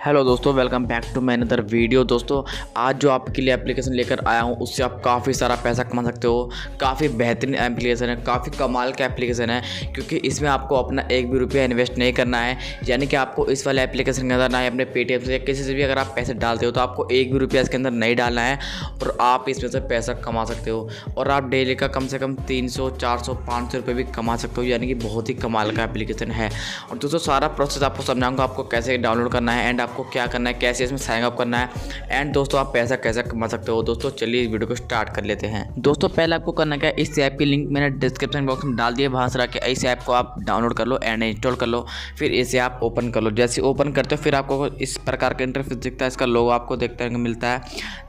Hello दोस्तों welcome back to my other video दोस्तों, आज जो आपके लिए एप्लीकेशन लेकर आया हूँ, उससे आप काफ़ी सारा पैसा कमा सकते हो। काफ़ी बेहतरीन एप्लीकेशन है, काफ़ी कमाल का एप्लीकेशन है, क्योंकि इसमें आपको अपना एक भी रुपया इन्वेस्ट नहीं करना है। यानी कि आपको इस वाले एप्लीकेशन के अंदर ना ही अपने पेटीएम से किसी से भी अगर आप पैसे डालते हो तो आपको एक भी रुपया इसके अंदर नहीं डालना है और आप इसमें से पैसा कमा सकते हो। और आप डेली का कम से कम तीन सौ, चार सौ, पाँच सौ रुपये भी कमा सकते हो, यानी कि बहुत ही कमाल का एप्लीकेशन है। और दोस्तों, सारा प्रोसेस आपको समझाऊँगा आपको कैसे डाउनलोड करना है एंड आपको क्या करना है, कैसे इसमें साइन अप करना है। एंड दोस्तों, आप पैसा कैसे कमा सकते हो? दोस्तों, चलिए इस वीडियो को स्टार्ट कर लेते हैं। दोस्तों, पहले आपको करना क्या है, इस ऐप की लिंक मैंने डिस्क्रिप्शन बॉक्स में डाल दिया वहाँ से रख इस ऐप को आप डाउनलोड कर लो एंड इंस्टॉल कर लो। फिर इसे आप ओपन कर लो। जैसे ओपन करते हो, फिर आपको इस प्रकार का इंटरफेस दिखता है। इसका लोगो आपको देखते हैं मिलता है।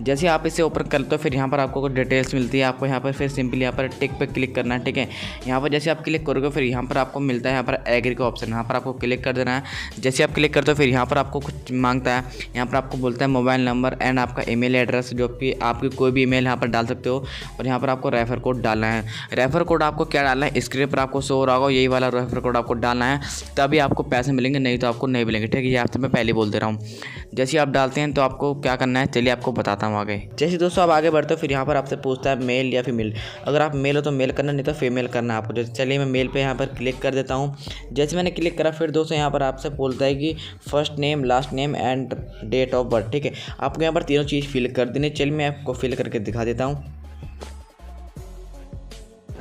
जैसे आप इसे ओपन करते हो, फिर यहाँ पर आपको डिटेल्स मिलती है। आपको यहाँ पर फिर सिंपली यहाँ पर टिक पर क्लिक करना है, ठीक है? यहाँ पर जैसे आप क्लिक करोगे, फिर यहाँ पर आपको मिलता है यहाँ पर एग्री का ऑप्शन यहाँ पर आपको क्लिक कर देना है। जैसे आप क्लिक करते हो, फिर यहाँ पर आपको कुछ माँगता है। यहाँ पर आपको बोलता है मोबाइल नंबर एंड आपका ईमेल एड्रेस, जो कि आपकी कोई भी ईमेल यहाँ पर डाल सकते हो और यहाँ पर आपको रेफर कोड डालना है। रेफर कोड आपको क्या डालना है? स्क्रीन पर आपको शो हो रहा होगा, यही वाला रेफर कोड आपको डालना है। तभी आपको पैसे मिलेंगे, नहीं तो आपको नहीं मिलेंगे, ठीक है? ये आपसे मैं पहले बोल दे रहा हूँ। जैसे आप डालते हैं तो आपको क्या करना है? चलिए आपको बताता हूँ आगे। जैसे दोस्तों, आप आगे बढ़ते हो, फिर यहाँ पर आपसे पूछता है मेल या फीमेल अगर आप मेल हो तो मेल करना, नहीं तो फीमेल करना आपको। जैसे चलिए मैं मेल पे यहाँ पर क्लिक कर देता हूँ। जैसे मैंने क्लिक करा, फिर दोस्तों यहाँ पर आपसे बोलता है कि first name, last name and date of birth ठीक है? आपको यहाँ पर तीनों चीज़ फिल कर देनी चलिए मैं आपको फिल करके दिखा देता हूँ।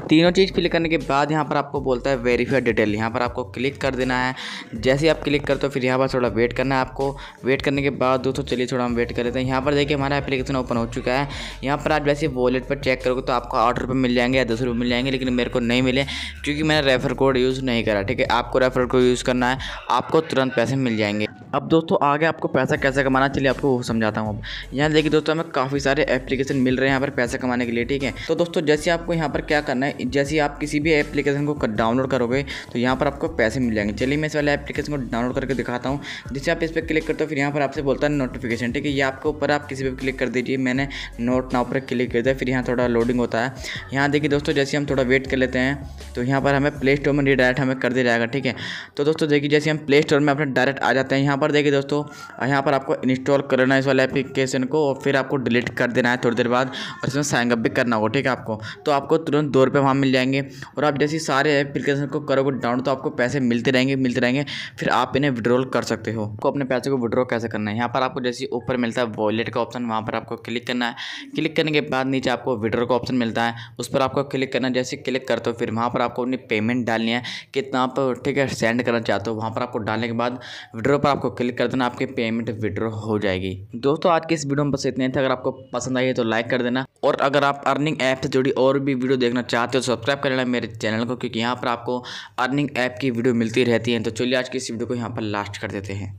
तीनों चीज़ फिल करने के बाद यहाँ पर आपको बोलता है वेरीफाई डिटेल यहाँ पर आपको क्लिक कर देना है। जैसे आप क्लिक करते हो, फिर यहाँ पर थोड़ा वेट करना है आपको। वेट करने के बाद दोस्तों, चलिए थोड़ा हम वेट कर लेते हैं। यहाँ पर देखिए हमारा एप्लीकेशन ओपन हो चुका है। यहाँ पर आप जैसे वॉलेट पर चेक करोगे तो आपको आठ रुपये मिल जाएँगे या दस रुपये मिल जाएँगे, लेकिन मेरे को नहीं मिले, क्योंकि मैंने रेफर कोड यूज़ नहीं करा, ठीक है? आपको रेफर कोड यूज़ करना है। आपको तुरंत पैसे मिल जाएँगे। अब दोस्तों, आगे आपको पैसा कैसे कमाना चलिए आपको वो समझाता हूँ अब। यहाँ देखिए दोस्तों, हमें काफ़ी सारे एप्लीकेशन मिल रहे हैं यहाँ पर पैसे कमाने के लिए, ठीक है? तो दोस्तों, जैसे आपको यहाँ पर क्या करना है, जैसे आप किसी भी एप्लीकेशन को डाउनलोड करोगे तो यहाँ पर आपको पैसे मिल जाएँगे। चलिए, मैं इस वाले एप्लीकेशन को डाउनलोड करके दिखाता हूँ। जैसे आप इस पर क्लिक करते हो, फिर यहाँ पर आपसे बोलता है नोटिफिकेशन ठीक है? ये आपके ऊपर आप किसी पर क्लिक कर दीजिए। मैंने नोट नाव पर क्लिक कर दिया फिर यहाँ थोड़ा लोडिंग होता है। यहाँ देखिए दोस्तों, जैसे हम थोड़ा वेट कर लेते हैं तो यहाँ पर हमें प्ले स्टोर में डायरेक्ट हमें कर दिया जाएगा, ठीक है? तो दोस्तों, देखिए, जैसे हम प्ले स्टोर में अपने डायरेक्ट आ जाते हैं, यहाँ पर देखिए दोस्तों, यहाँ पर आपको इंस्टॉल करना है इस वाले एप्लीकेशन को और फिर आपको डिलीट कर देना है थोड़ी देर बाद और इसमें साइनअप भी करना होगा, ठीक है आपको? तो आपको तुरंत दो रुपये वहाँ मिल जाएँगे और आप जैसे सारे एप्लीकेशन को करोगे डाउनलोड तो आपको पैसे मिलते रहेंगे मिलते रहेंगे, फिर आप इन्हें विड्रॉल कर सकते हो। आपको अपने पैसे को विड्रॉ कैसे करना है? यहाँ पर आपको जैसे ऊपर मिलता है वॉलेट का ऑप्शन वहाँ पर आपको क्लिक करना है। क्लिक करने के बाद नीचे आपको विड्रॉ का ऑप्शन मिलता है, उस पर आपको क्लिक करना है। जैसे क्लिक करते हो, फिर वहाँ पर आपको अपनी पेमेंट डालनी है, कितना आप, ठीक है सेंड करना चाहते हो, वहाँ पर आपको डालने के बाद विड्रॉ पर आपको क्लिक कर देना, आपकी पेमेंट विड्रॉ हो जाएगी। दोस्तों, आज के इस वीडियो में बस इतने थे अगर आपको पसंद आई है तो लाइक कर देना। और अगर आप अर्निंग ऐप से जुड़ी और भी वीडियो देखना चाहते हो तो सब्सक्राइब कर लेना मेरे चैनल को, क्योंकि यहाँ पर आपको अर्निंग ऐप की वीडियो मिलती रहती है। तो चलिए आज की इस वीडियो को यहाँ पर लास्ट कर देते हैं।